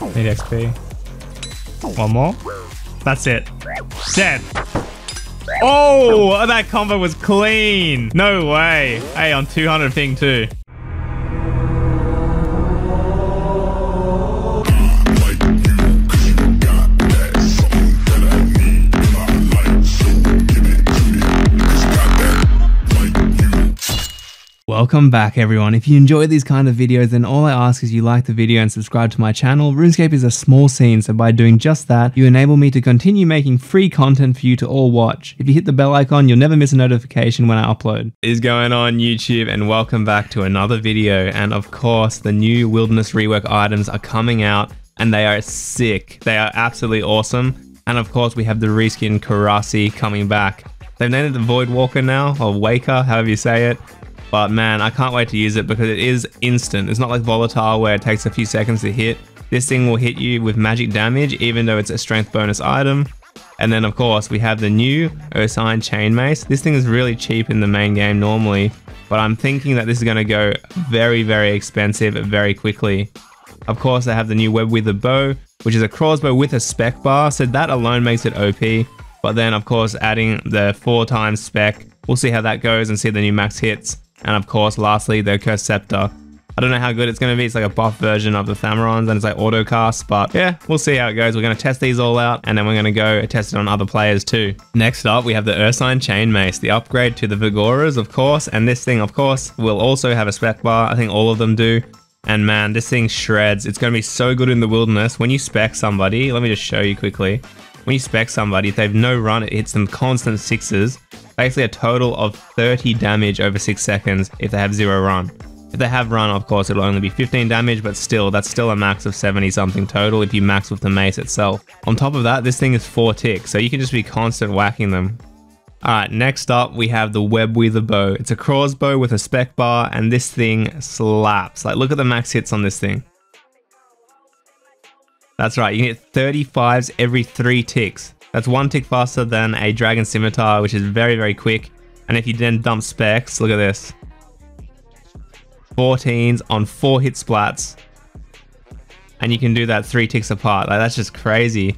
Need XP. One more. That's it. Dead. Oh, that combo was clean. No way. Hey, on 200 ping too. Welcome back everyone. If you enjoy these kind of videos, then all I ask is you like the video and subscribe to my channel. RuneScape is a small scene, so by doing just that, you enable me to continue making free content for you to all watch. If you hit the bell icon, you'll never miss a notification when I upload. What is going on YouTube and welcome back to another video. And of course, the new Wilderness Rework items are coming out and they are sick. They are absolutely awesome. And of course, we have the reskin Korasi coming back. They've named it the Void Walker now, or Waker, however you say it. But man, I can't wait to use it because it is instant. It's not like Volatile where it takes a few seconds to hit. This thing will hit you with magic damage even though it's a strength bonus item. And then of course we have the new Ursine Chain Mace. This thing is really cheap in the main game normally, but I'm thinking that this is going to go very, very expensive very quickly. Of course, I have the new Web Weaver Bow, which is a crossbow with a spec bar, so that alone makes it OP. But then, of course, adding the four times spec, we'll see how that goes and see the new max hits. And of course, lastly, the Cursed Scepter. I don't know how good it's going to be. It's like a buff version of the Thammaron's and it's like auto cast, but yeah, we'll see how it goes. We're going to test these all out and then we're going to go test it on other players too. Next up, we have the Ursine Chain Mace, the upgrade to the Viggora's, of course. And this thing, of course, will also have a spec bar. I think all of them do. And man, this thing shreds. It's going to be so good in the wilderness. When you spec somebody, let me just show you quickly. When you spec somebody, if they have no run, it hits them constant sixes basically a total of 30 damage over 6 seconds if they have 0 run. If they have run, of course, it'll only be 15 damage, but still, that's still a max of 70 something total if you max with the mace itself. On top of that, this thing is 4 ticks, so you can just be constant whacking them. Alright, next up we have the Web Weaver Bow. It's a crossbow with a spec bar, and this thing slaps. Like, look at the max hits on this thing. That's right, you get 35s every 3 ticks. That's one tick faster than a Dragon Scimitar, which is very, very quick. And if you then dump specs, look at this. 14s on 4 hit splats. And you can do that 3 ticks apart. Like, that's just crazy.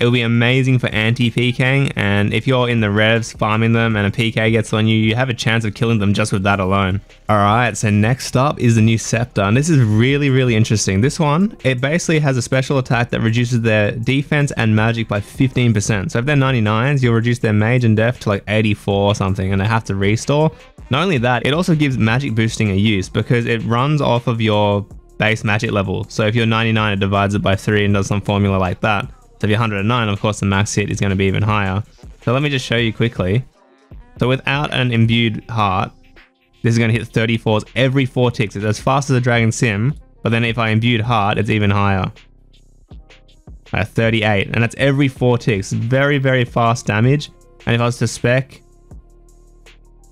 It'll be amazing for anti-PKing, and if you're in the revs farming them and a PK gets on you, you have a chance of killing them just with that alone. Alright, so next up is the new Scepter, and this is really, really interesting. This one, it basically has a special attack that reduces their defense and magic by 15%. So if they're 99s, you'll reduce their mage and def to like 84 or something, and they have to restore. Not only that, it also gives magic boosting a use because it runs off of your base magic level. So if you're 99, it divides it by 3 and does some formula like that. So if you're 109, of course, the max hit is going to be even higher. So let me just show you quickly. So without an imbued heart, this is going to hit 34s every 4 ticks. It's as fast as a Dragon Sim, but then if I imbued heart, it's even higher. At 38, and that's every 4 ticks. Very, very fast damage. And if I was to spec,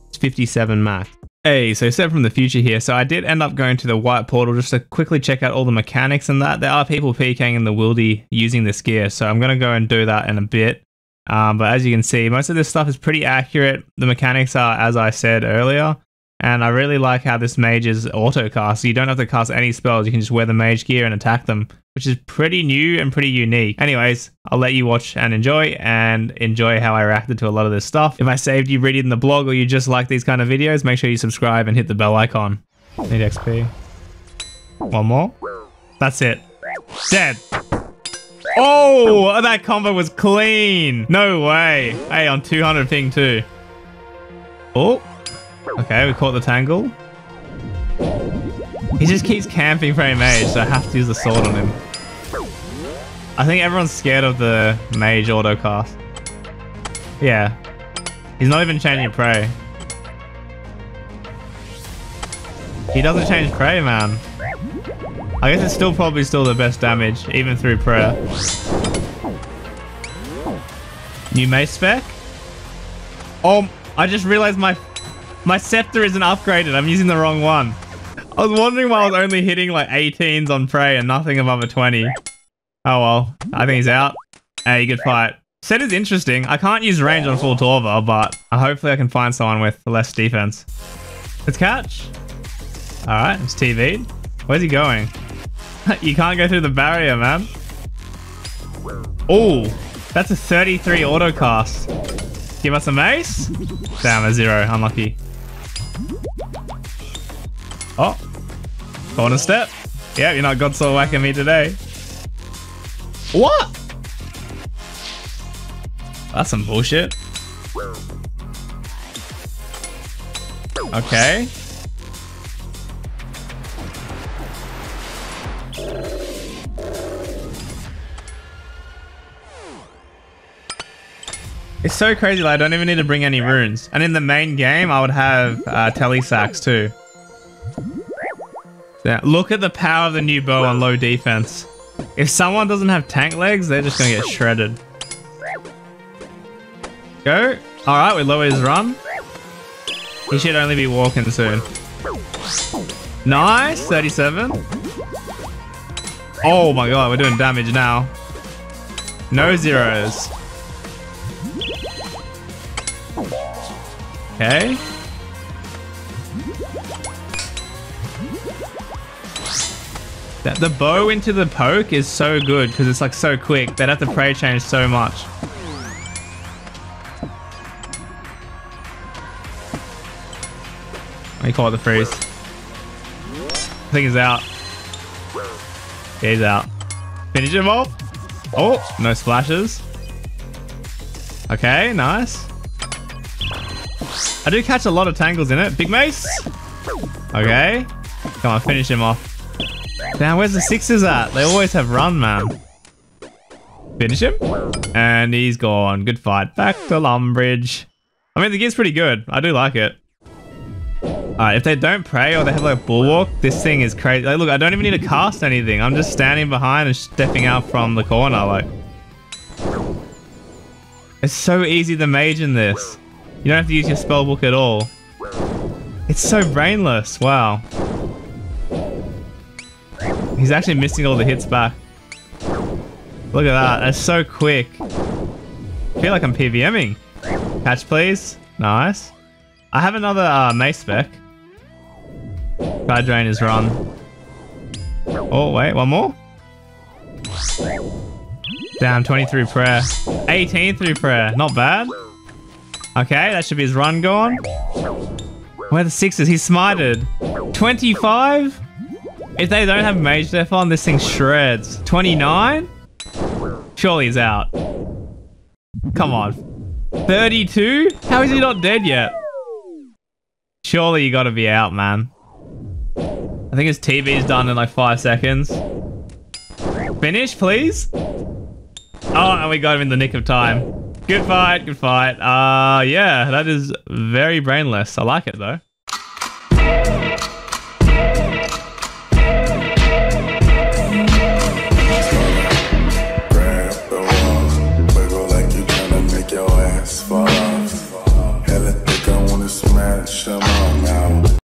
it's 57 max. Hey, so Seb from the future here. So I did end up going to the white portal just to quickly check out all the mechanics and that. There are people PKing in the wildy using this gear, so I'm going to go and do that in a bit. Um, but as you can see, most of this stuff is pretty accurate. The mechanics are, as I said earlier, and I really like how this mage is auto cast. You don't have to cast any spells. You can just wear the mage gear and attack them, which is pretty new and pretty unique. Anyways, I'll let you watch and enjoy and enjoy how I reacted to a lot of this stuff. If I saved you reading the blog or you just like these kind of videos, make sure you subscribe and hit the bell icon. Need XP. One more. That's it. Dead. Oh, that combo was clean. No way. Hey, on 200 ping too. Oh. Okay, we caught the tangle. He just keeps camping for a mage, so I have to use the sword on him. I think everyone's scared of the mage auto cast. Yeah. He's not even changing prey. He doesn't change prey, man. I guess it's still probably still the best damage, even through prayer. New mace spec? Oh, I just realized my my scepter isn't upgraded. I'm using the wrong one. I was wondering why I was only hitting like 18s on prey and nothing above a 20. Oh well. I think he's out. Hey, good fight. Set is interesting. I can't use range on full Torva, but hopefully I can find someone with less defense. Let's catch. Alright, it's TV'd. Where's he going? you can't go through the barrier, man. Oh, that's a 33 auto cast. Give us a mace. Damn, a zero. Unlucky. Oh. Corner step. Yeah, you're not Godsword whacking me today. What? That's some bullshit. Okay. It's so crazy, like, I don't even need to bring any runes. And in the main game, I would have uh, Telesacks too. Yeah, look at the power of the new bow on low defense. If someone doesn't have tank legs, they're just gonna get shredded. Go. Alright, we lower his run. He should only be walking soon. Nice, 37. Oh my god, we're doing damage now. No zeros. Okay. That the bow into the poke is so good because it's like so quick. They'd have to prey change so much. I call it the freeze. I think he's out. Yeah, he's out. Finish him off. Oh, no splashes. Okay, nice. I do catch a lot of tangles in it. Big mace. Okay. Come on, finish him off. Damn, where's the sixes at? They always have run, man. Finish him. And he's gone. Good fight. Back to Lumbridge. I mean, the gear's pretty good. I do like it. Alright, if they don't pray or they have like a bulwark, this thing is crazy. Like, look, I don't even need to cast anything. I'm just standing behind and stepping out from the corner, like. It's so easy to mage in this. You don't have to use your spellbook at all. It's so brainless, wow. He's actually missing all the hits back. Look at that, that's so quick. I feel like I'm PVMing. Catch please. Nice. I have another uh, mace spec. Try drain is run. Oh, wait, one more? Damn, 23 prayer. 18 through prayer. Not bad. Okay, that should be his run gone. Where the sixes? He's smited. 25? If they don't have mage death on, this thing shreds. 29? Surely he's out. Come on. 32? How is he not dead yet? Surely you gotta be out, man. I think his TV's done in like five seconds. Finish, please. Oh, and we got him in the nick of time. Good fight, good fight. Uh, yeah, that is very brainless. I like it though.